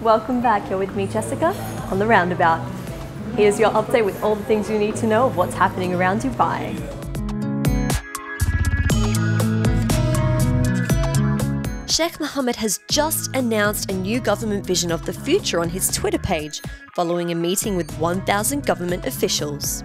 welcome back. You're with me, Jessica, on the Roundabout. Here's your update with all the things you need to know of what's happening around Dubai. Sheikh Mohammed has just announced a new government vision of the future on his Twitter page, following a meeting with 1,000 government officials.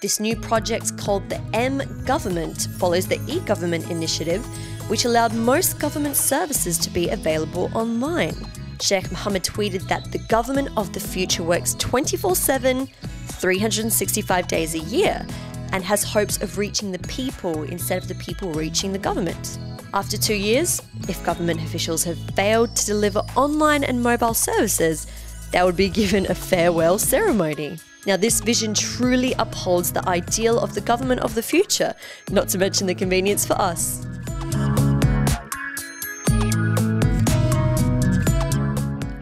This new project, called the M Government, follows the e Government initiative, which allowed most government services to be available online. Sheikh Mohammed tweeted that the government of the future works 24 7, 365 days a year, and has hopes of reaching the people instead of the people reaching the government. After two years, if government officials have failed to deliver online and mobile services, they would be given a farewell ceremony. Now, this vision truly upholds the ideal of the government of the future, not to mention the convenience for us.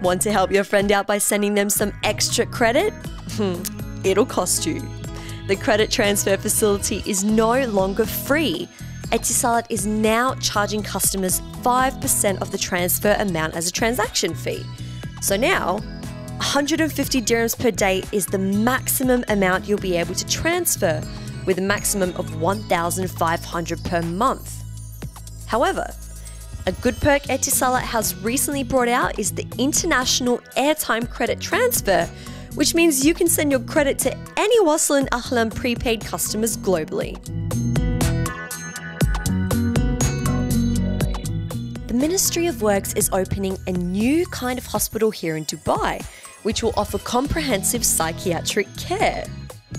Want to help your friend out by sending them some extra credit? Hmm, it'll cost you. The credit transfer facility is no longer free. Etisalat is now charging customers 5% of the transfer amount as a transaction fee. So now, 150 dirhams per day is the maximum amount you'll be able to transfer, with a maximum of 1,500 per month. However, a good perk Etisalat has recently brought out is the International Airtime Credit Transfer, which means you can send your credit to any Wasel and Ahlan prepaid customers globally. The Ministry of Works is opening a new kind of hospital here in Dubai, which will offer comprehensive psychiatric care.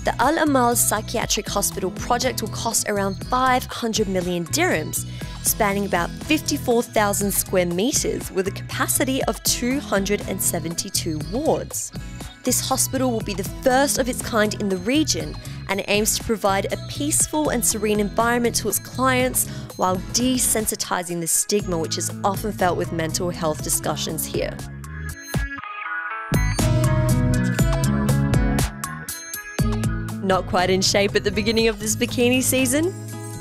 The Al Amal Psychiatric Hospital project will cost around 500 million dirhams spanning about 54,000 square metres with a capacity of 272 wards. This hospital will be the first of its kind in the region and aims to provide a peaceful and serene environment to its clients while desensitising the stigma which is often felt with mental health discussions here. Not quite in shape at the beginning of this bikini season?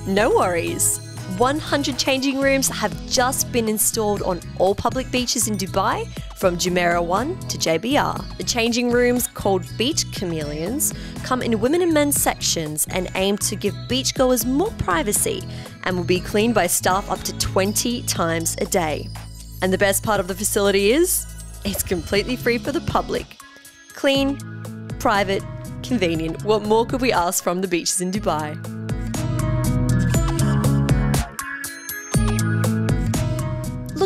No worries. 100 changing rooms have just been installed on all public beaches in Dubai, from Jumeirah 1 to JBR. The changing rooms, called Beach Chameleons, come in women and men's sections and aim to give beachgoers more privacy and will be cleaned by staff up to 20 times a day. And the best part of the facility is it's completely free for the public. Clean, private, convenient. What more could we ask from the beaches in Dubai?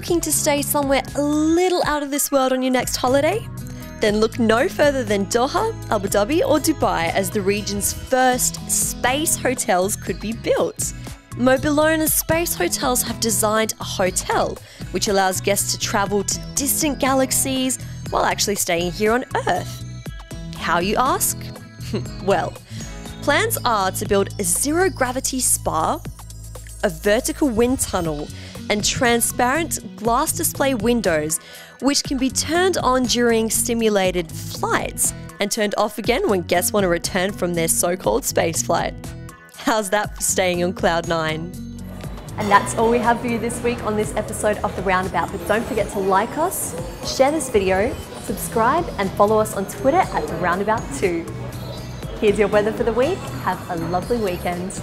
Looking to stay somewhere a little out of this world on your next holiday? Then look no further than Doha, Abu Dhabi, or Dubai as the region's first space hotels could be built. Mobilona's space hotels have designed a hotel which allows guests to travel to distant galaxies while actually staying here on Earth. How, you ask? well, plans are to build a zero gravity spa, a vertical wind tunnel, and transparent glass display windows, which can be turned on during simulated flights and turned off again when guests want to return from their so called space flight. How's that for staying on Cloud 9? And that's all we have for you this week on this episode of The Roundabout. But don't forget to like us, share this video, subscribe, and follow us on Twitter at The Roundabout 2. Here's your weather for the week. Have a lovely weekend.